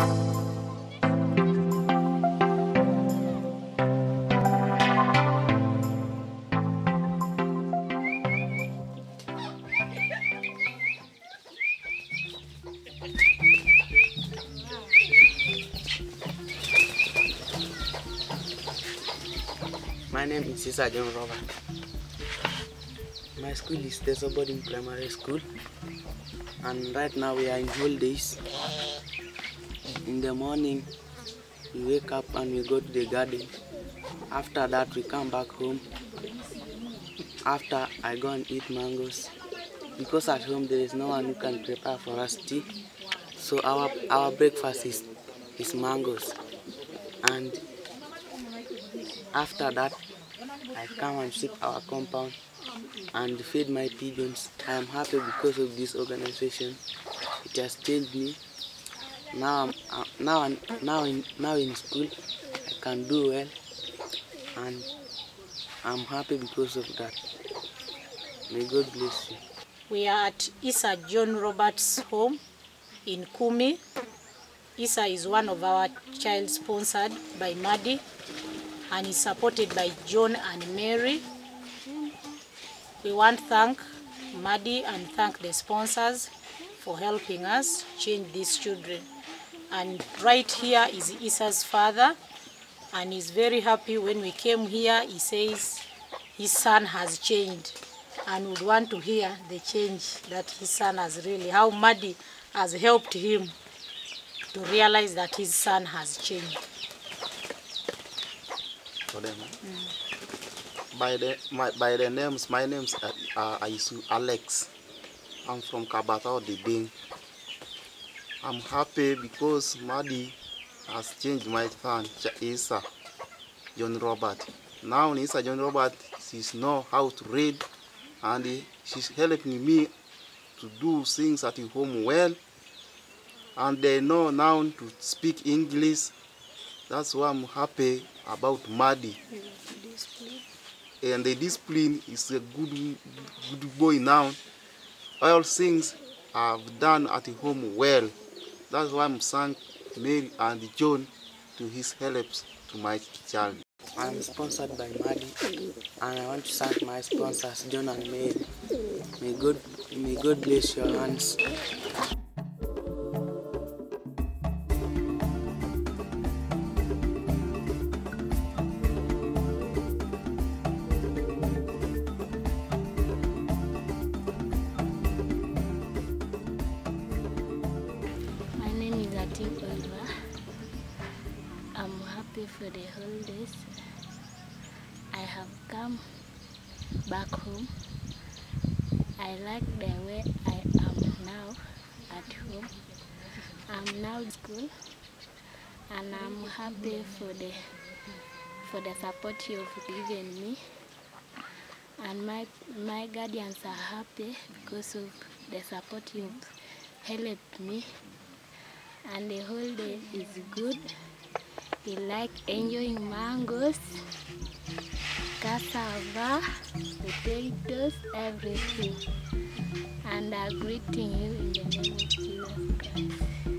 My name is Sisa John Robert. My school is Teso Boarding Primary School, and right now we are in holidays. In the morning, we wake up and we go to the garden. After that, we come back home. After I go and eat mangoes, because at home there is no one who can prepare for us tea. So our our breakfast is is mangoes, and after that, I come and sweep our compound and feed my pigeons. I am happy because of this organization. It has changed me. Now, I'm, uh, now, I'm, now, in, now in school, I can do well, and I'm happy because of that. May God bless you. We are at Isa John Roberts' home in Kumi. Isa is one of our child sponsored by Madi and is supported by John and Mary. We want to thank Madi and thank the sponsors for helping us change these children. And right here is Isa's father and he's very happy when we came here. He says his son has changed and would want to hear the change that his son has really, how Madi has helped him to realize that his son has changed. them. By the my, by the names, my names are, are Alex. I'm from Kabatao the Ding. I'm happy because Madi has changed my son, Isa John Robert. Now Isa John Robert, she's know how to read and she's helping me to do things at home well. And they know now to speak English. That's why I'm happy about Madi. And the discipline is a good, good boy now. All things I've done at home well. That's why I'm thank Mary and John to his helps to my child. I'm sponsored by Madi, and I want to thank my sponsors, John and Mary. May God, may God bless your hands. For the holidays. I have come back home. I like the way I am now at home. I'm now in school and I'm happy for the for the support you've given me. And my my guardians are happy because of the support you've helped me and the whole day is good. We like enjoying mangoes, cassava, potatoes, everything. And I'm greeting you in the name of Jesus Christ.